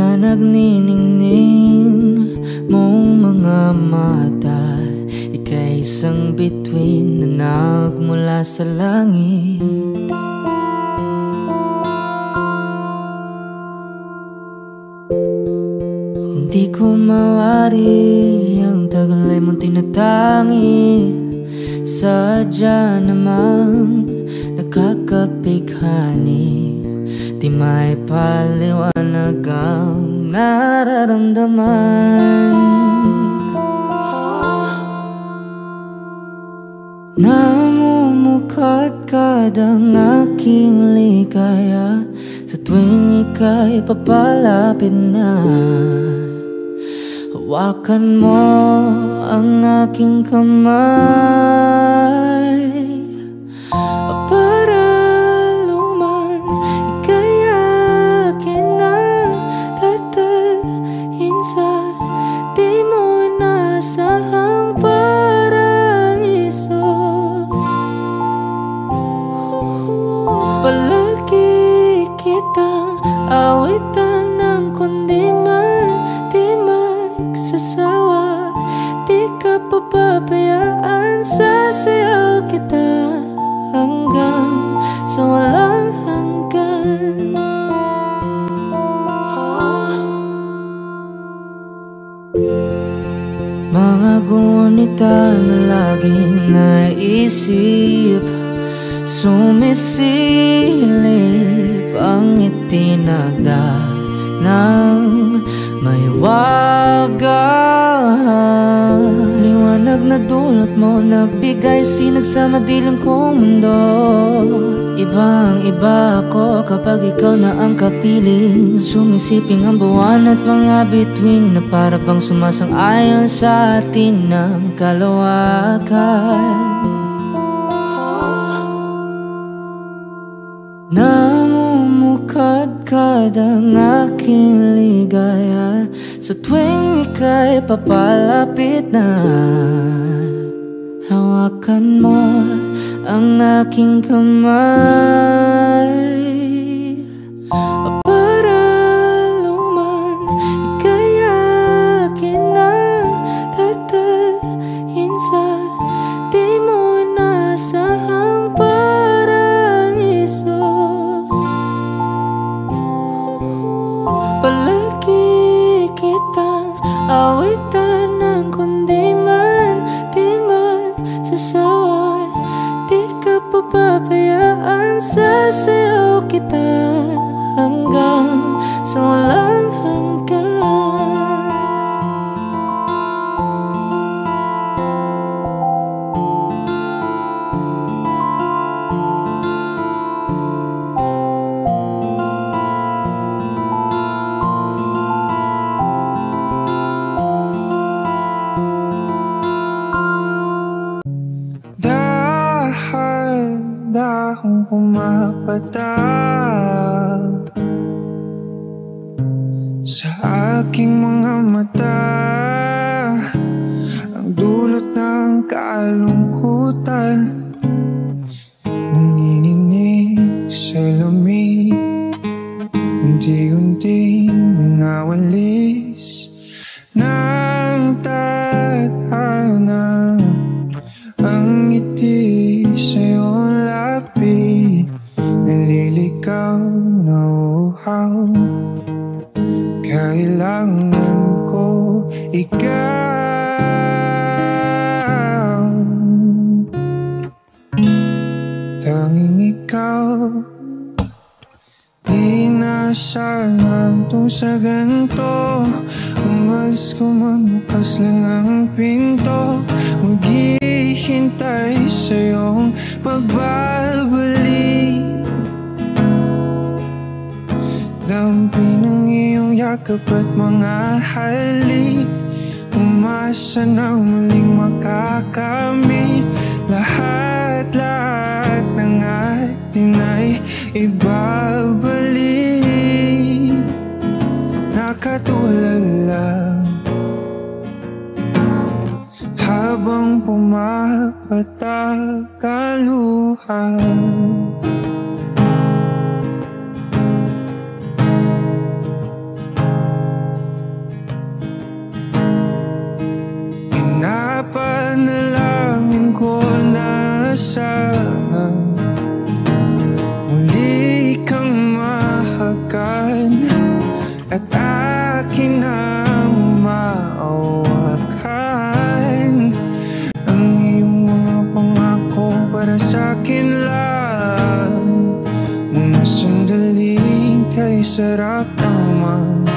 Sa nagniningning mong mga mata Ika'y isang bituin na nagmula sa langit. Hindi ko mawari ang tagal ay mong tinatangi Sadya namang nakakapighani Di may paliwanag ang nararamdaman. Namumukad-kad ang aking ligaya Sa tuwing ika'y papalapit na. Hawakan mo ang aking kamay sa madilim kong mundo. Ibang iba ako kapag ikaw na ang kapiling. Sumisiping ang buwan at mga bituin Na para bang sumasang-ayon sa atin ng kalawakan. Namumukad-kad ang aking ligaya. Sa tuwing ika'y papalapit na Hawakan mo ang aking kamay sa lamig Unti-unti nawalis mga halik Umasa na muling makakamit. Lahat-lahat ng atin ay ibabalik. Nakatulala Habang pumapatak ang luha sana. Muli kang mahagad At akin ang maawakan Ang iyong mga pangako para sa'kin lang Mga sandaling kay sarap naman.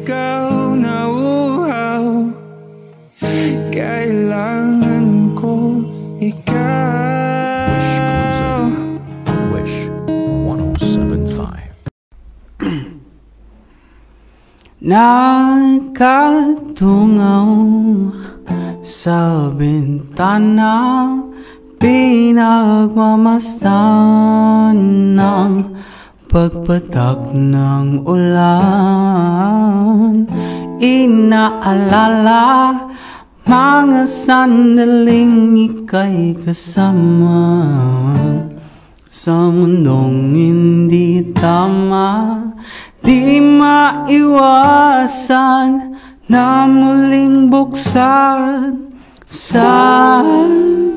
Naliligaw na uhaw. Kailangan ko ikaw. Wish 1075. Nagkatungaw sa bintana Pinagmamastan ng pagpatak ng ulan Inaalala mga sandaling ika'y kasama. Sa mundong hindi tama Di maiwasan na muling buksan Sa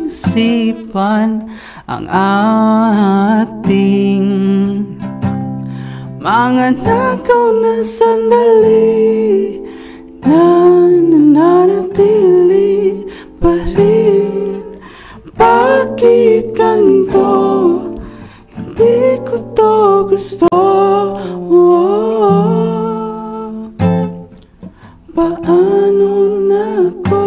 sipan ang ating mga nakaw na sandali na nananatili pa rin. Bakit ganito? Hindi ko to gusto. Paano na ako?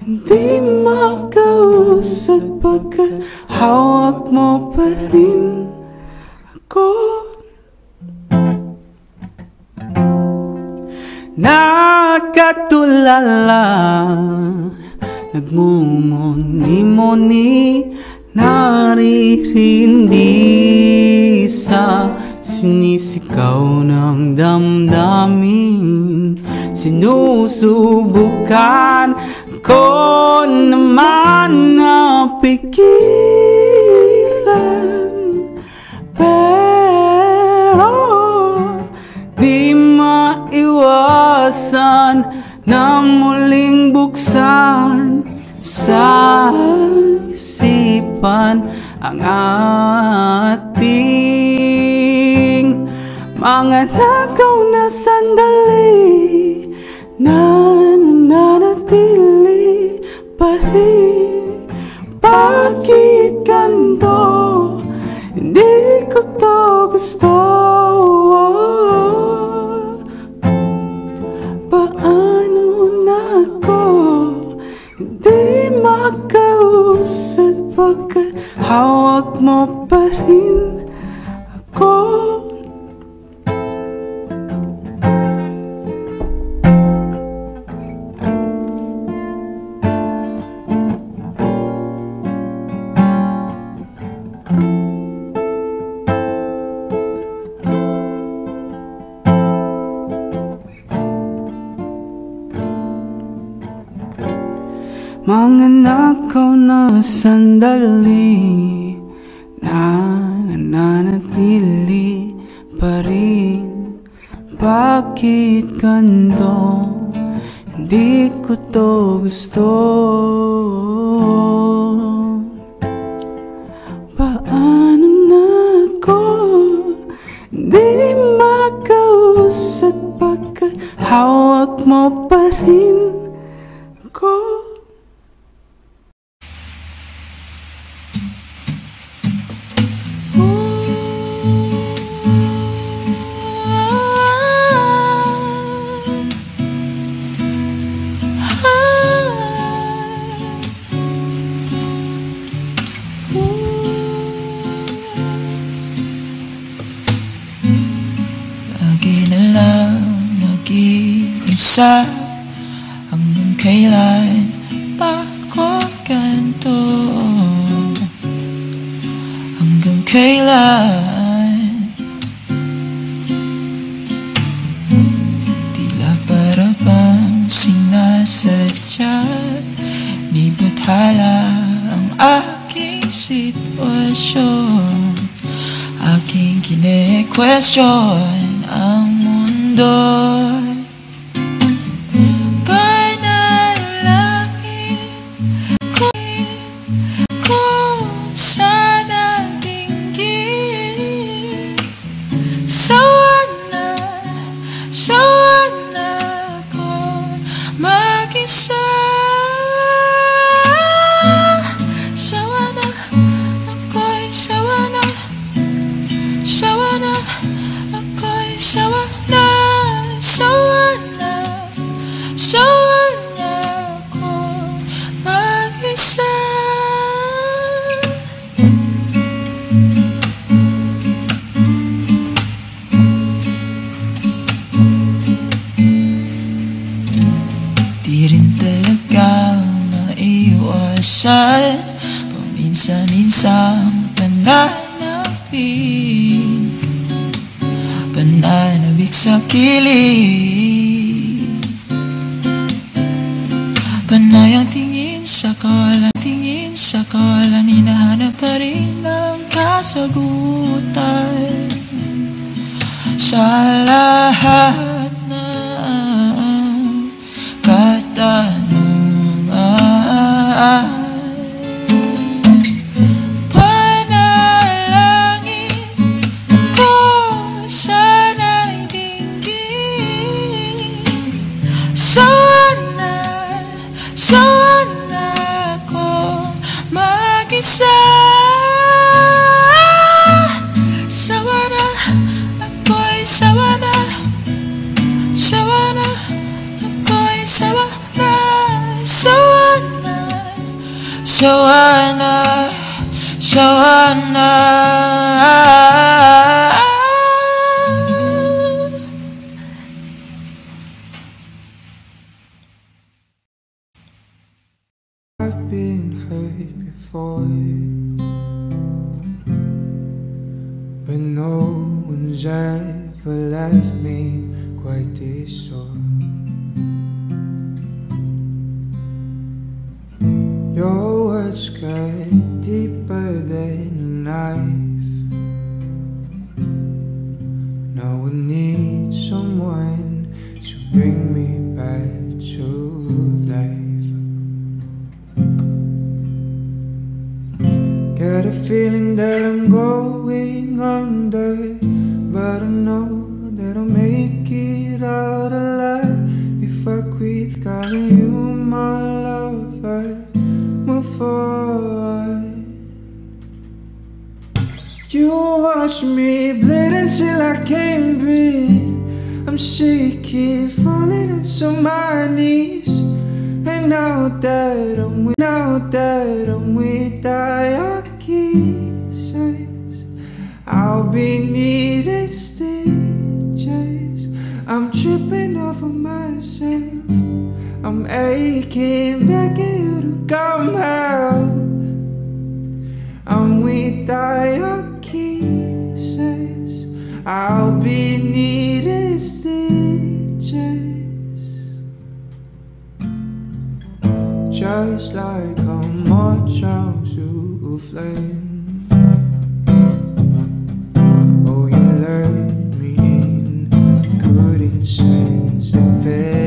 Hindi makausap Pagkat hawak mo pa rin Ako katulala Nagmumuni-muni Naririndi sa sinisigaw ng damdamin. Sinusubukan ko naman na pigilan. man na muling buksan sa isipan ang ating mga nakaw na sandali na nananatili pa rin bakit ganto hindi ko to gusto. More parine một Paris joy. Joanna, Joanna. I've been hurt before, but no one's ever left me quite this sore. You're sky deeper than can't breathe. I'm shaking, falling into my knees. And now that I'm with, now that I'm without your kisses, I'll be needing stitches. I'm tripping over myself. I'm aching, begging you to come out. I'm your kisses. I'll be needing stitches. Just like a moth trying to flame. Oh, you lured me in, couldn't sense the pain.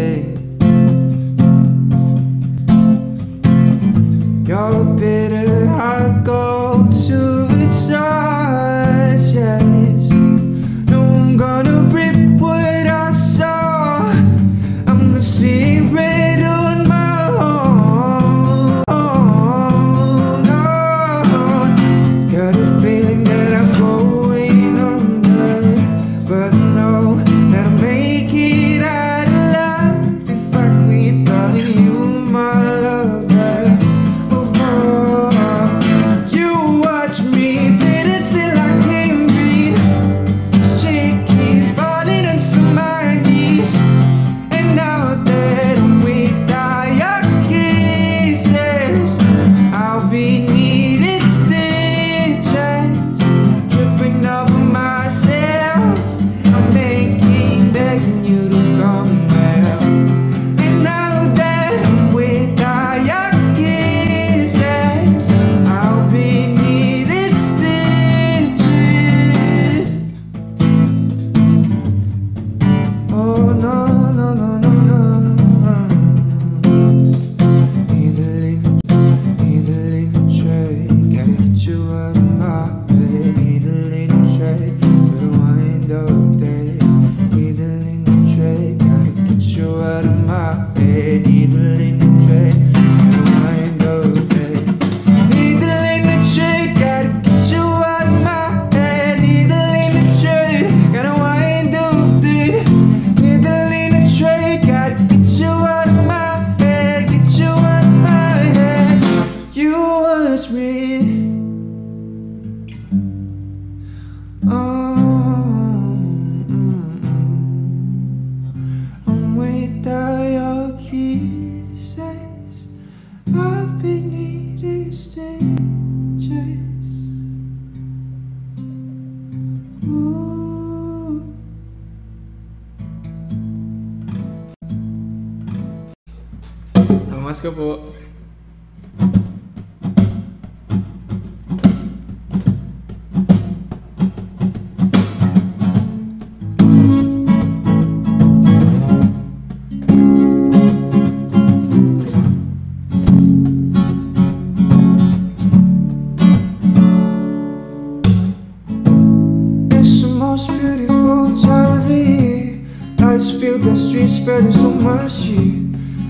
Spreading so much.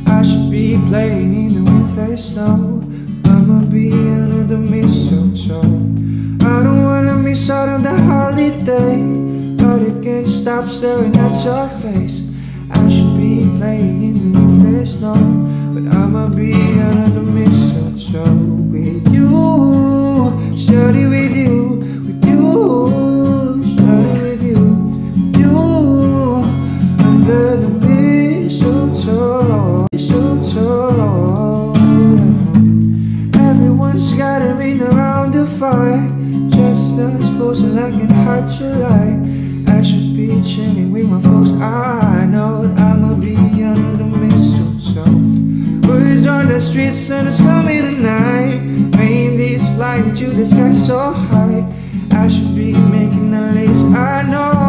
I should be playing in the winter snow. I'ma be under the mistletoe. I don't wanna miss out on the holiday, but I can't stop staring at your face. I should be playing in the winter snow, but I'ma be under the mistletoe with you, shorty with you, chilling with my folks. I know that I'ma be under the mistletoe. Boys on the streets and it's coming tonight Rain these flying to the sky so high. I should be making the list I know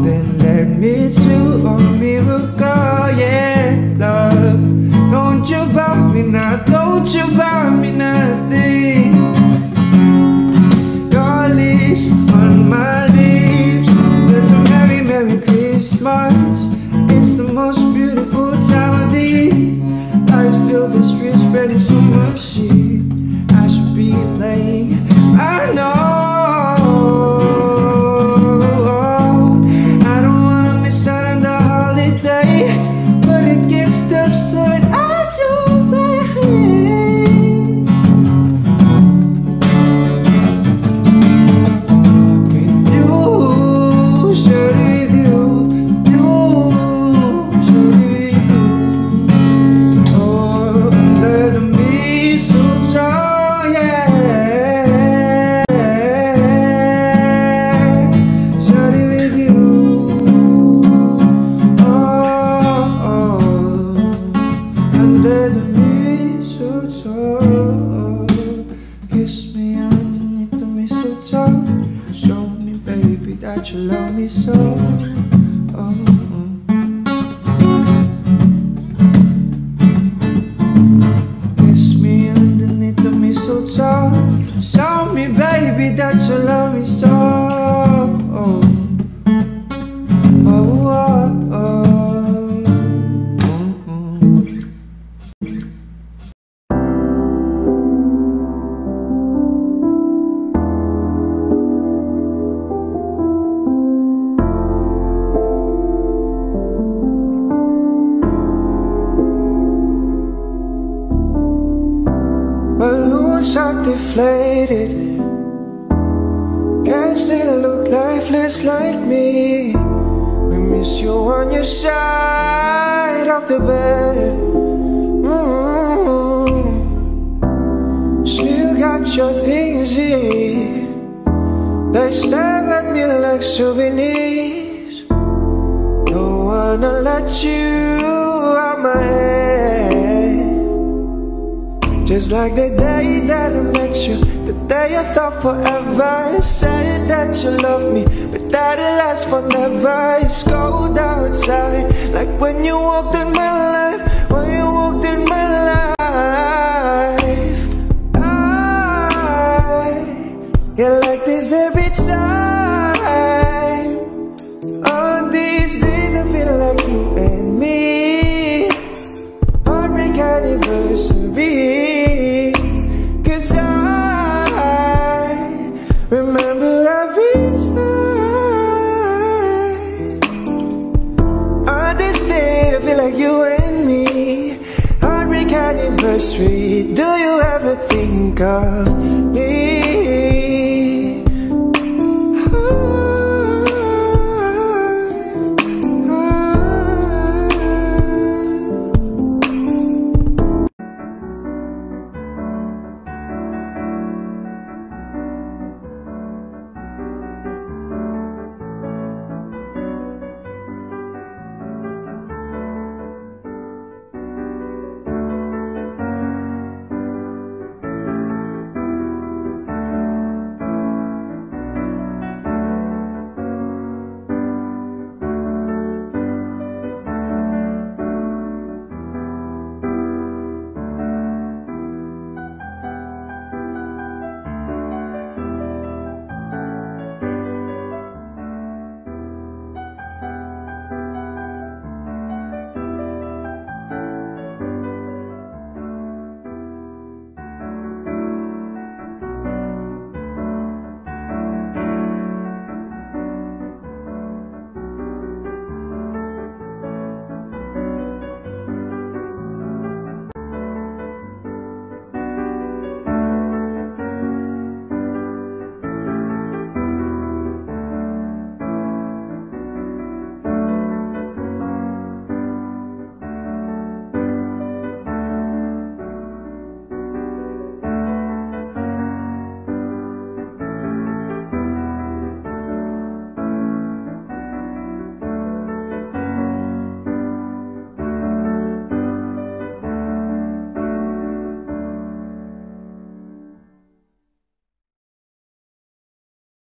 Then me a miracle, yeah, love. Don't you buy me don't you buy me nothing. Your lips on my lips. There's a merry, merry Christmas. It's the most beautiful time of the year. The streets, spreading so much. Deflated. Can still look lifeless like me. We miss you on your side of the bed. Mm. Still got your things here. They stare at me like souvenirs. Don't wanna let you out my head. Just like the day that I met you, the day I thought forever. You said that you love me, but that it lasts forever. It's cold outside, like when you walked in my life,